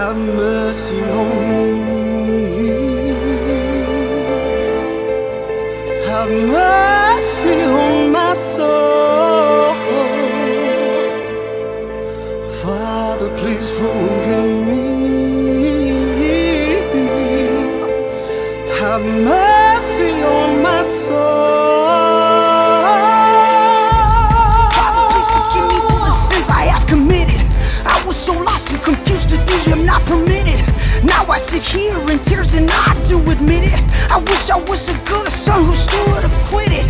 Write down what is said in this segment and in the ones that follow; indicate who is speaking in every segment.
Speaker 1: Have mercy on me. Have mercy on my soul. Father, please forgive me. Have mercy on my soul.
Speaker 2: Father, please forgive me for the sins I have committed. I was so lost and confused not permitted. Now I sit here in tears and I do admit it. I wish I was a good son who stood acquitted.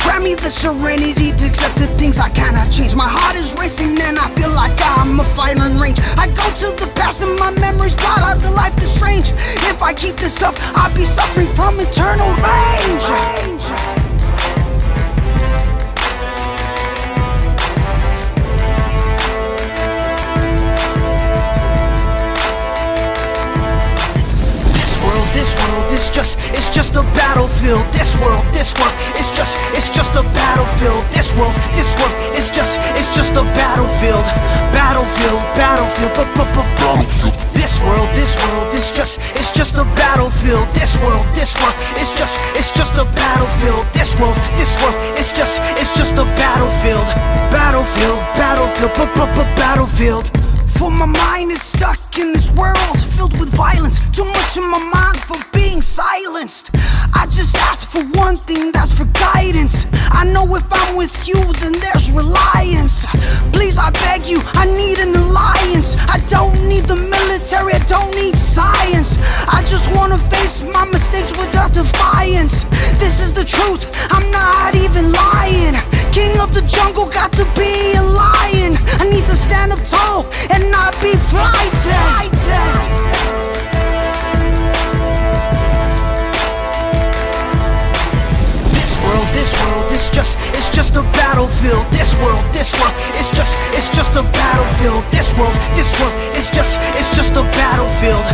Speaker 2: Grant me the serenity to accept the things I cannot change. My heart is racing and I feel like I'm a firing range. I go to the past and my memories blot out the life that's strange. If I keep this up, I'll be suffering from eternal range. It's just a battlefield. This world, this world is just, it's just a battlefield. This world, this world is just, it's just a battlefield. Battlefield, battlefield, bu- bu- bu- battlefield. This world, this world is just, it's just a battlefield. This world, this world is just, it's just a battlefield. This world, this world is just, it's just a battlefield. Battlefield, battlefield, bu- bu- bu- battlefield. For my mind is stuck in this world filled with violence. Too much in my mind for being silenced. I just ask for one thing, that's for guidance. I know if I'm with you, then there's reliance. Please, I beg you, I need an alliance. I don't need the military, I don't need science. I just wanna face my mistakes world, is just, it's just a battlefield. This world, this world is just, it's just a battlefield. This world, this world is just, it's just a battlefield.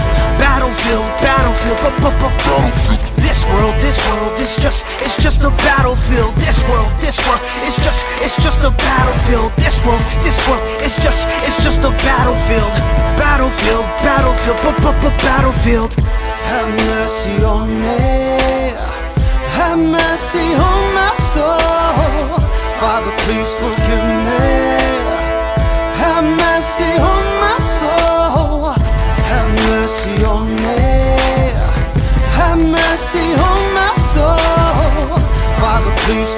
Speaker 2: Battlefield, battlefield, bu- bu- battlefield. This world, this world is just, it's just a battlefield. This world, this world is just, it's just a battlefield. This world, this world is just, it's just a battlefield. Battlefield, battlefield, bu- bu- bu- battlefield.
Speaker 1: Have mercy on me. Have mercy on me. please